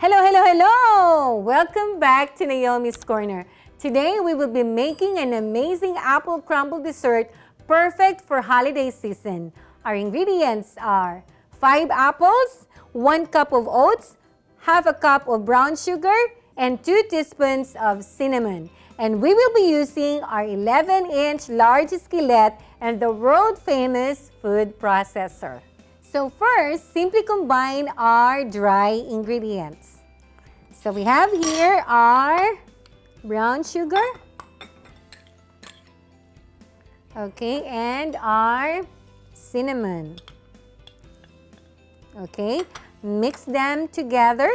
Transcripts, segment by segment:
Hello, hello, hello! Welcome back to Naomi's Corner. Today, we will be making an amazing apple crumble dessert perfect for holiday season. Our ingredients are 5 apples, 1 cup of oats, half a cup of brown sugar, and 2 teaspoons of cinnamon. And we will be using our 11-inch large skillet and the world-famous food processor. So first, simply combine our dry ingredients. So we have here our brown sugar. Okay, and our cinnamon. Okay, mix them together.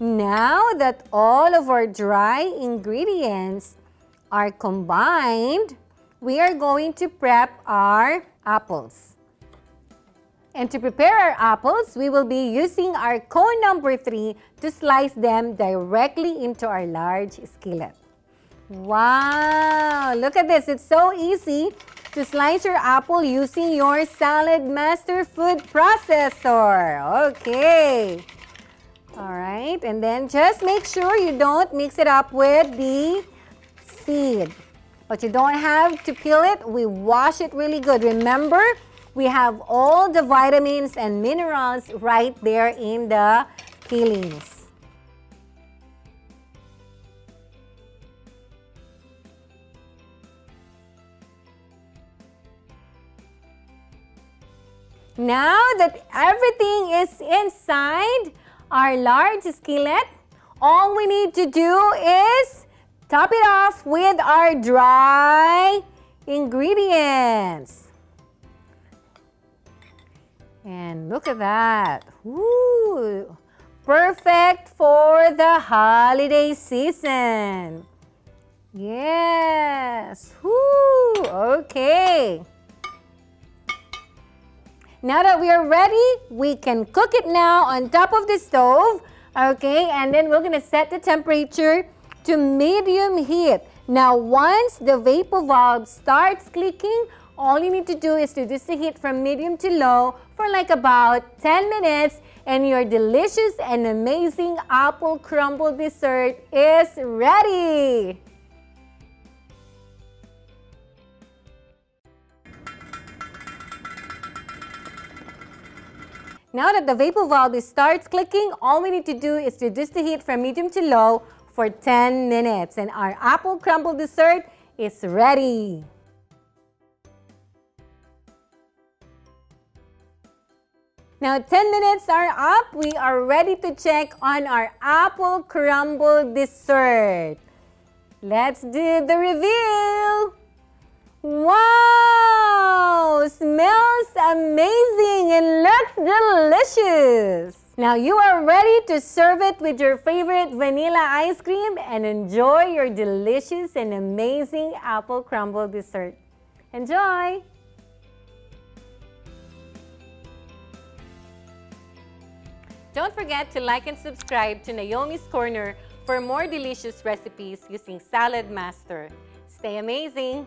Now that all of our dry ingredients are combined, we are going to prep our apples. And to prepare our apples, we will be using our cone number 3 to slice them directly into our large skillet. Wow! Look at this. It's so easy to slice your apple using your Saladmaster food processor. Okay. All right. And then just make sure you don't mix it up with the seed. But you don't have to peel it. We wash it really good. Remember, we have all the vitamins and minerals right there in the peelings. Now that everything is inside our large skillet, all we need to do is Top it off with our dry ingredients. And look at that. Perfect for the holiday season. Yes. Okay. Now that we are ready, we can cook it now on top of the stove. Okay, and then we're going to set the temperature to medium heat. Now, once the vapor valve starts clicking, all you need to do is to reduce the heat from medium to low for like about 10 minutes and your delicious and amazing apple crumble dessert is ready. Now that the vapor valve starts clicking, all we need to do is to reduce the heat from medium to low for 10 minutes and our apple crumble dessert is ready. Now 10 minutes are up. We are ready to check on our apple crumble dessert. Let's do the reveal. Wow! Smells amazing and looks delicious. Now you are ready to serve it with your favorite vanilla ice cream and enjoy your delicious and amazing apple crumble dessert. Enjoy! Don't forget to like and subscribe to Naomi's Corner for more delicious recipes using Saladmaster. Stay amazing!